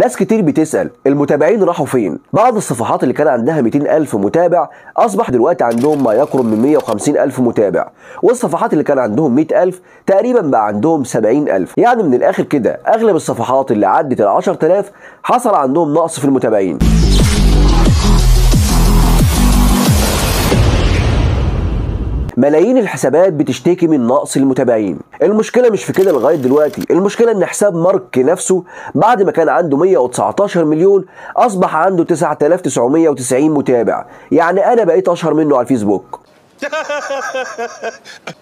ناس كتير بتسأل المتابعين راحوا فين؟ بعض الصفحات اللي كان عندها 200 ألف متابع أصبح دلوقتي عندهم ما يقرب من 150 ألف متابع والصفحات اللي كان عندهم 100 ألف تقريبا بقى عندهم 70 ألف يعني من الآخر كده أغلب الصفحات اللي عدت ال 10000 حصل عندهم نقص في المتابعين ملايين الحسابات بتشتكي من نقص المتابعين. المشكلة مش في كده لغاية دلوقتي. المشكلة إن حساب مارك نفسه بعد ما كان عنده 119 مليون أصبح عنده 9990 متابع. يعني أنا بقيت أشهر منه على الفيسبوك.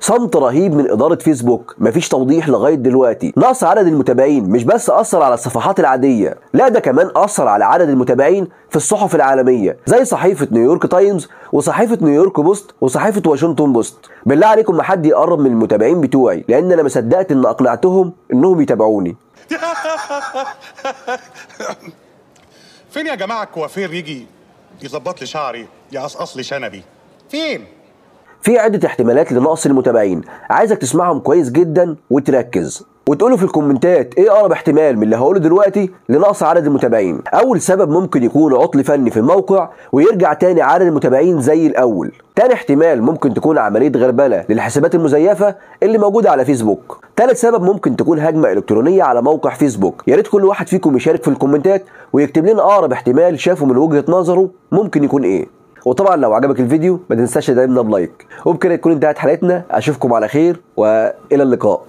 صمت رهيب من إدارة فيسبوك. مفيش توضيح لغاية دلوقتي. نقص عدد المتابعين مش بس أثر على الصفحات العادية. لا ده كمان أثر على عدد المتابعين في الصحف العالمية زي صحيفة نيويورك تايمز وصحيفة نيويورك بوست وصحيفة واشنطن بوست. بالله عليكم ما حد يقرب من المتابعين بتوعي لأن أنا ما صدقت إن أقنعتهم إنهم يتابعوني. فين يا جماعة الكوافير يجي يظبط لي شعري يقصقص لي شنبي؟ فين؟ في عدة احتمالات لنقص المتابعين. عايزك تسمعهم كويس جدا وتركز. وتقولوا في الكومنتات إيه أقرب احتمال من اللي هقوله دلوقتي لنقص عدد المتابعين. أول سبب ممكن يكون عطل فني في الموقع ويرجع تاني عدد المتابعين زي الأول. تاني احتمال ممكن تكون عملية غربلة للحسابات المزيفة اللي موجودة على فيسبوك. تالت سبب ممكن تكون هجمة إلكترونية على موقع فيسبوك. يا ريت كل واحد فيكم يشارك في الكومنتات ويكتب لنا أقرب احتمال شافه من وجهة نظره ممكن يكون إيه. وطبعا لو عجبك الفيديو ما تنساش تدعمنا ب like. وبكده تكون انتهت حلقتنا. أشوفكم على خير وإلى اللقاء.